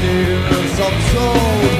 do of some sort.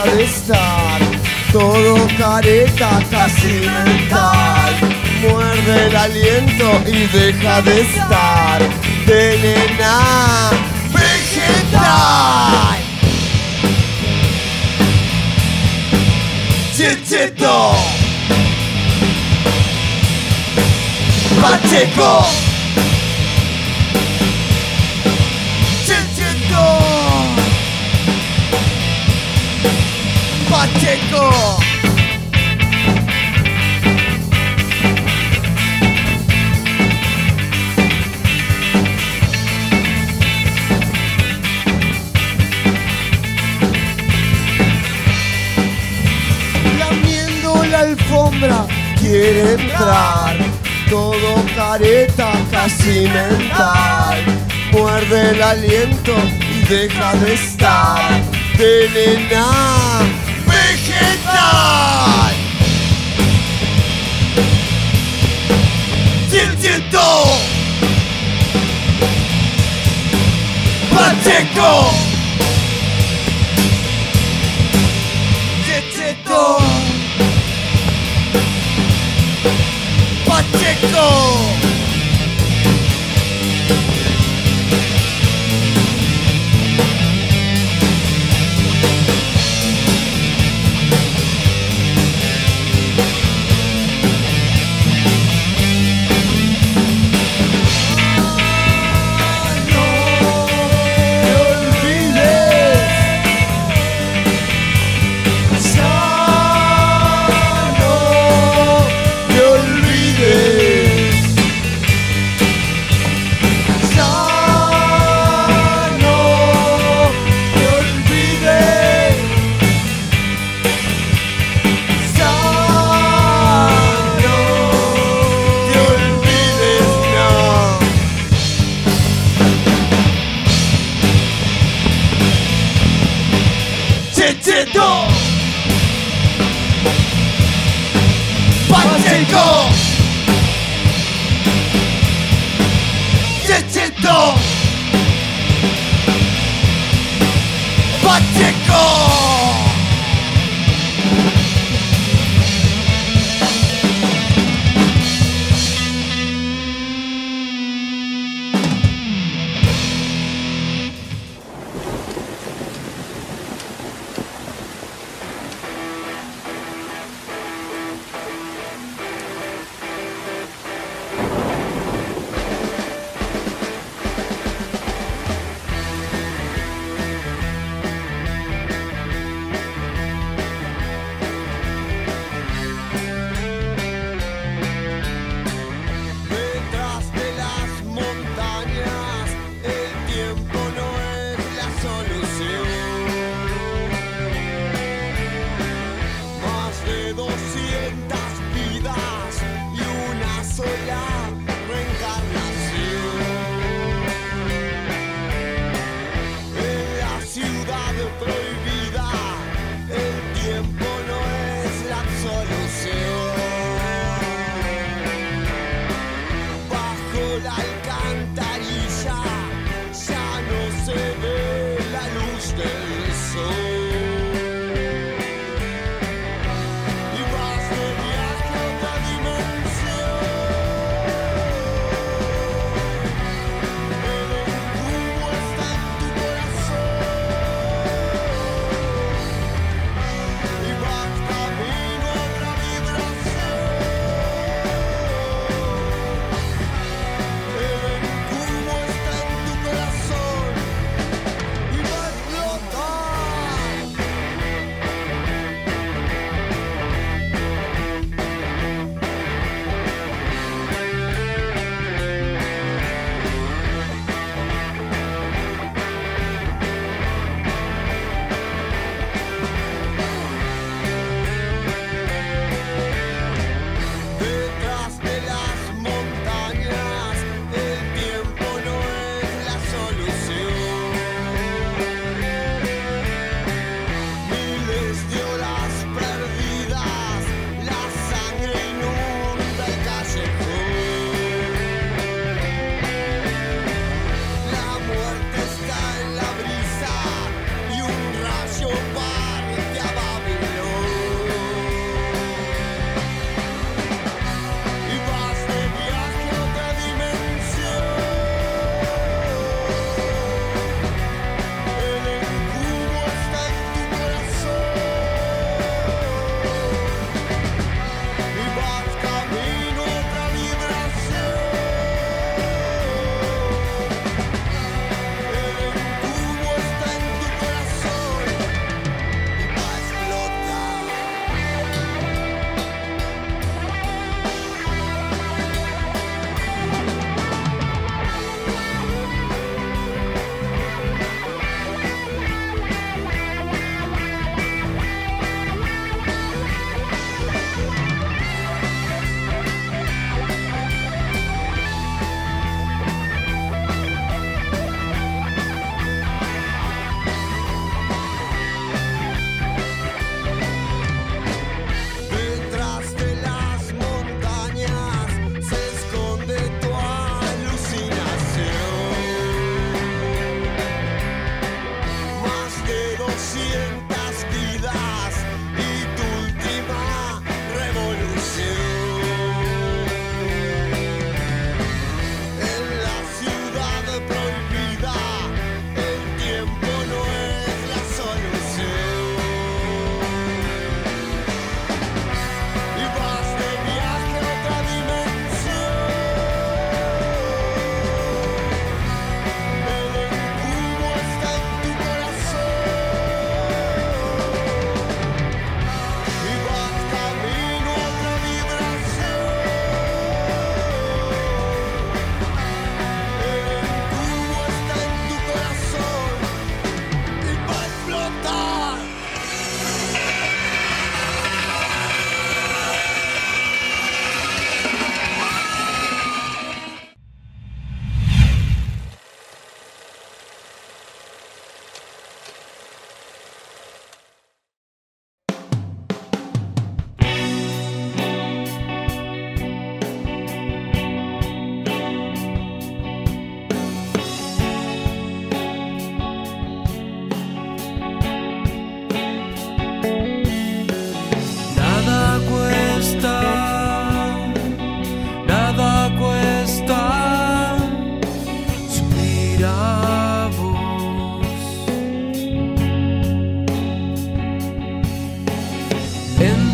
Deja de estar todo careta, casi mental. Muerde el aliento y deja de estar de nena vegetal. Checheto Pacheco Lamiendo la alfombra quiere entrar. Todo careta casi mental. Muerde el aliento y deja de estar. De vegetal Ciento Pacheco Checheto Pacheco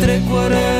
entre cuarenta